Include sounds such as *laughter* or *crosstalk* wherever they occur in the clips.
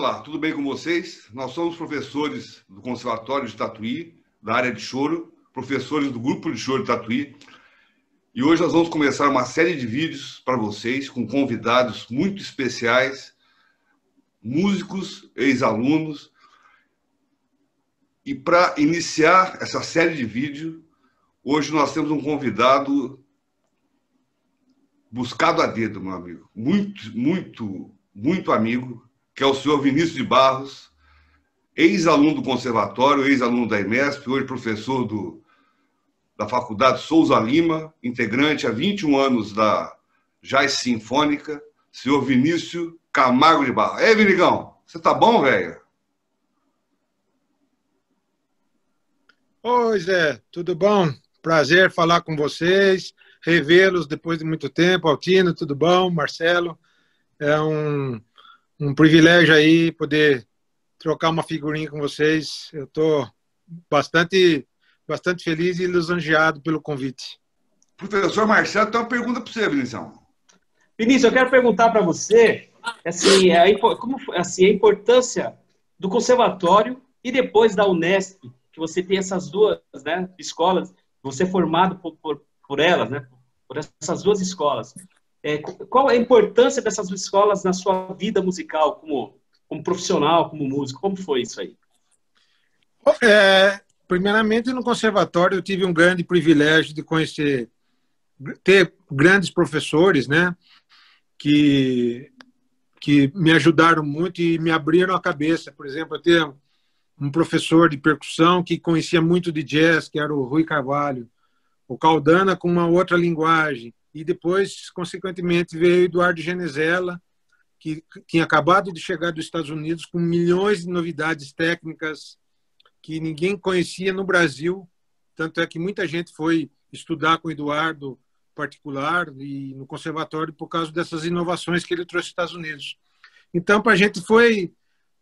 Olá, tudo bem com vocês? Nós somos professores do Conservatório de Tatuí, da área de choro, professores do grupo de choro de Tatuí. E hoje nós vamos começar uma série de vídeos para vocês com convidados muito especiais, músicos, ex-alunos. E para iniciar essa série de vídeos, hoje nós temos um convidado buscado a dedo, meu amigo. Muito, muito, muito amigo, que é o senhor Vinícius de Barros, ex-aluno do conservatório, ex-aluno da IMESP, hoje professor do, da Faculdade Souza Lima, integrante há 21 anos da Jazz Sinfônica, senhor Vinícius Camargo de Barros. Ei, Vinigão, você tá bom, velho? Oi, Zé, tudo bom? Prazer falar com vocês, revê-los depois de muito tempo. Altino, tudo bom? Marcelo, é um, um privilégio aí poder trocar uma figurinha com vocês. Eu estou bastante, bastante feliz e lisonjeado pelo convite. Professor Marcelo, tem uma pergunta para você, Vinícius. Vinícius, eu quero perguntar para você assim, a, como, assim, a importância do conservatório e depois da Unesp, que você tem essas duas né, escolas, você é formado por, por, por elas, né, por essas duas escolas. É, qual a importância dessas escolas na sua vida musical, como, como profissional, como músico? Como foi isso aí? É, primeiramente, no conservatório, eu tive um grande privilégio de conhecer, ter grandes professores, né, que, que me ajudaram muito e me abriram a cabeça. Por exemplo, eu tenho um professor de percussão que conhecia muito de jazz, que era o Rui Carvalho, o Caldana com uma outra linguagem, e depois, consequentemente, veio Eduardo Genezella, que tinha acabado de chegar dos Estados Unidos com milhões de novidades técnicas que ninguém conhecia no Brasil. Tanto é que muita gente foi estudar com o Eduardo particular e no conservatório por causa dessas inovações que ele trouxe dos Estados Unidos. Então, para a gente foi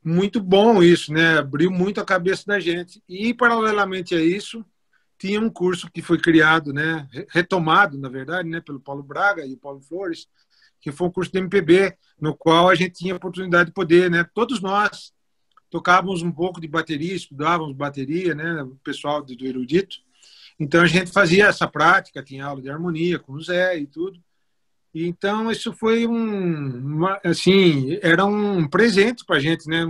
muito bom isso, né? Abriu muito a cabeça da gente. E, paralelamente a isso, tinha um curso que foi criado, né, retomado, na verdade, né, pelo Paulo Braga e o Paulo Flores, que foi um curso de MPB, no qual a gente tinha a oportunidade de poder, né, todos nós tocávamos um pouco de bateria, estudávamos bateria, né, o pessoal do erudito. Então a gente fazia essa prática, tinha aula de harmonia com o Zé e tudo. E, então isso foi um, uma, assim, era um presente para a gente, né,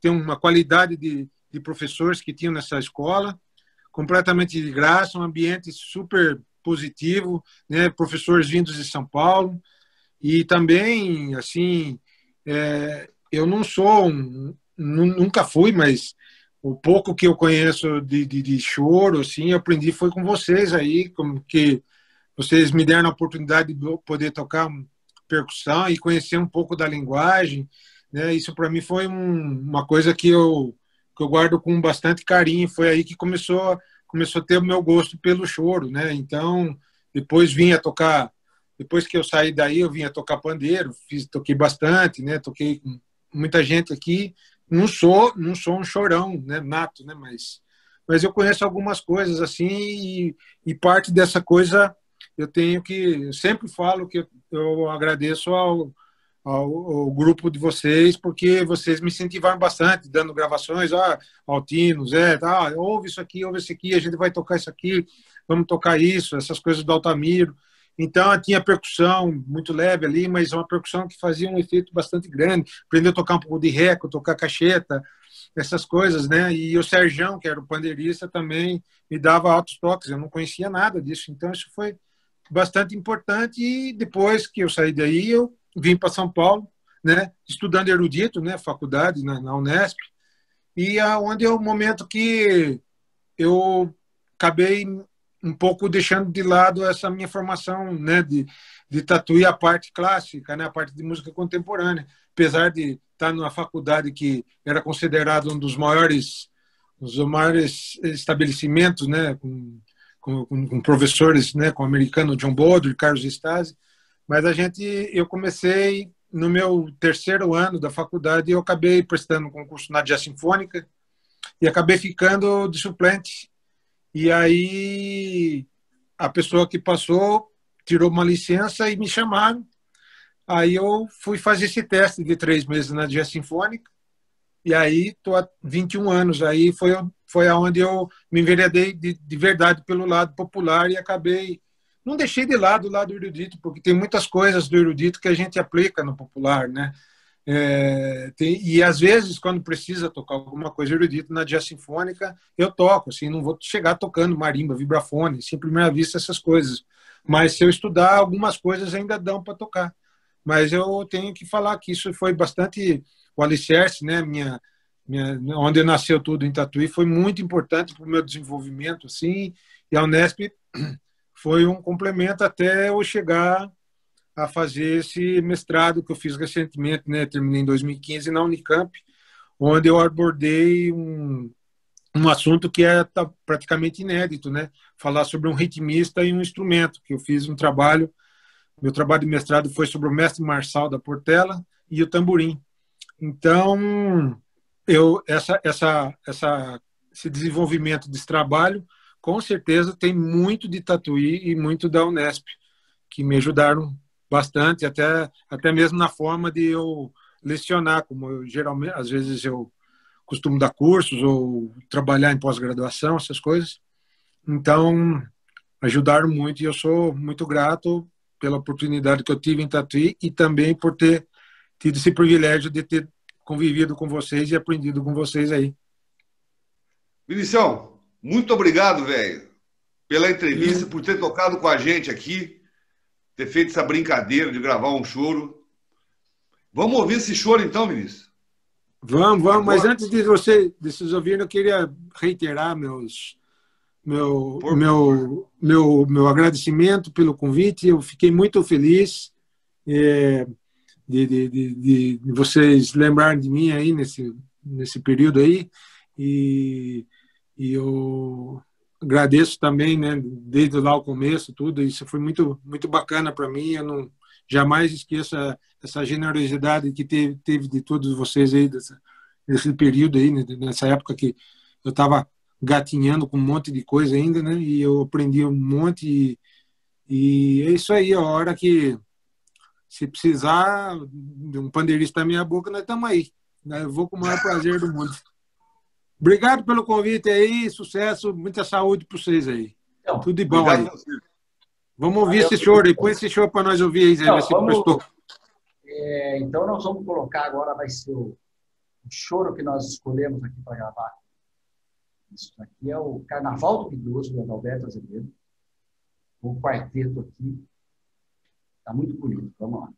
ter uma qualidade de, de professores que tinham nessa escola completamente de graça, um ambiente super positivo, né? Professores vindos de São Paulo e também, assim, é, eu não sou, um, nunca fui, mas o pouco que eu conheço de, de, de choro, assim, eu aprendi foi com vocês aí, como que vocês me deram a oportunidade de poder tocar percussão e conhecer um pouco da linguagem, né? Isso para mim foi um, uma coisa que eu que eu guardo com bastante carinho. Foi aí que começou começou a ter o meu gosto pelo choro, né? Então, depois vinha tocar, depois que eu saí daí, eu vinha tocar pandeiro, fiz, toquei bastante, né? Toquei com muita gente aqui. Não sou, não sou um chorão, né, nato, né, mas mas eu conheço algumas coisas assim e, e parte dessa coisa eu tenho que eu sempre falo que eu, eu agradeço ao ao, ao, grupo de vocês, porque vocês me incentivaram bastante, dando gravações, ah, Altino, Zé, tá, ouve isso aqui, ouve isso aqui, a gente vai tocar isso aqui, vamos tocar isso, essas coisas do Altamiro. Então, tinha percussão muito leve ali, mas uma percussão que fazia um efeito bastante grande. Aprendeu a tocar um pouco de reco, tocar cacheta, essas coisas, né? E o Serjão, que era o pandeirista, também me dava altos toques. Eu não conhecia nada disso. Então, isso foi bastante importante. E depois que eu saí daí, eu vim para São Paulo, né, estudando erudito, né, faculdade na, na Unesp, e aonde é o momento que eu acabei um pouco deixando de lado essa minha formação, né, de, de tatuí a parte clássica, né, a parte de música contemporânea, apesar de estar numa faculdade que era considerado um dos maiores, os maiores estabelecimentos, né, com, com, com professores, né, com o americano John Baldwin, Carlos Stasi, mas a gente, eu comecei no meu terceiro ano da faculdade, eu acabei prestando um concurso na Jazz Sinfônica e acabei ficando de suplente. E aí a pessoa que passou tirou uma licença e me chamaram. Aí eu fui fazer esse teste de três meses na Dia Sinfônica, e aí estou há 21 anos. Aí foi, foi aonde eu me enveredei de, de verdade pelo lado popular e acabei. Não deixei de lado o lado erudito, porque tem muitas coisas do erudito que a gente aplica no popular, né? É, tem, e às vezes, quando precisa tocar alguma coisa erudita na dia sinfônica, eu toco. Assim, não vou chegar tocando marimba, vibrafone, assim, primeira vista, essas coisas. Mas se eu estudar, algumas coisas ainda dão para tocar. Mas eu tenho que falar que isso foi bastante o alicerce, né? Minha, minha, onde nasceu tudo em Tatuí, foi muito importante para o meu desenvolvimento, assim. E a Unesp foi um complemento até eu chegar a fazer esse mestrado que eu fiz recentemente, né? Terminei em 2015 na Unicamp, onde eu abordei um, um assunto que é praticamente inédito, né? Falar sobre um ritmista e um instrumento, que eu fiz um trabalho, meu trabalho de mestrado foi sobre o mestre Marçal da Portela e o tamborim. Então, eu essa essa essa esse desenvolvimento desse trabalho, com certeza tem muito de Tatuí e muito da Unesp, que me ajudaram bastante, até, até mesmo na forma de eu lecionar, como eu geralmente, às vezes eu costumo dar cursos ou trabalhar em pós-graduação, essas coisas. Então, ajudaram muito e eu sou muito grato pela oportunidade que eu tive em Tatuí e também por ter tido esse privilégio de ter convivido com vocês e aprendido com vocês aí. Vinicião, muito obrigado, velho, pela entrevista, por ter tocado com a gente aqui ter feito essa brincadeira de gravar um choro. Vamos ouvir esse choro então, ministro? Vamos, vamos. Agora... Mas antes de você, de vocês ouvirem, eu queria reiterar meus, meu, meu, meu, meu agradecimento pelo convite. Eu fiquei muito feliz é, de, de, de, de, vocês lembrarem de mim aí nesse, nesse período aí. E, e eu agradeço também, né, desde lá o começo, tudo, isso foi muito muito bacana para mim, eu não jamais esqueço essa generosidade que teve, teve de todos vocês aí dessa, nesse período aí, né, nessa época que eu estava gatinhando com um monte de coisa ainda, né, e eu aprendi um monte e, e é isso aí, a hora que se precisar de um pandeirista na minha boca, nós estamos aí. Né, eu vou com o maior prazer do mundo. *laughs* Obrigado pelo convite aí, sucesso, muita saúde para vocês aí. Então, Tudo de bom aí. Vamos ouvir esse choro aí, põe esse choro para nós ouvir aí, Zé, Não, vamos, é, então nós vamos colocar agora, vai ser o, o choro que nós escolhemos aqui para gravar. Isso aqui é o Carnaval do Idoso, do Adalberto Azevedo. O quarteto aqui. Está muito bonito. Vamos lá.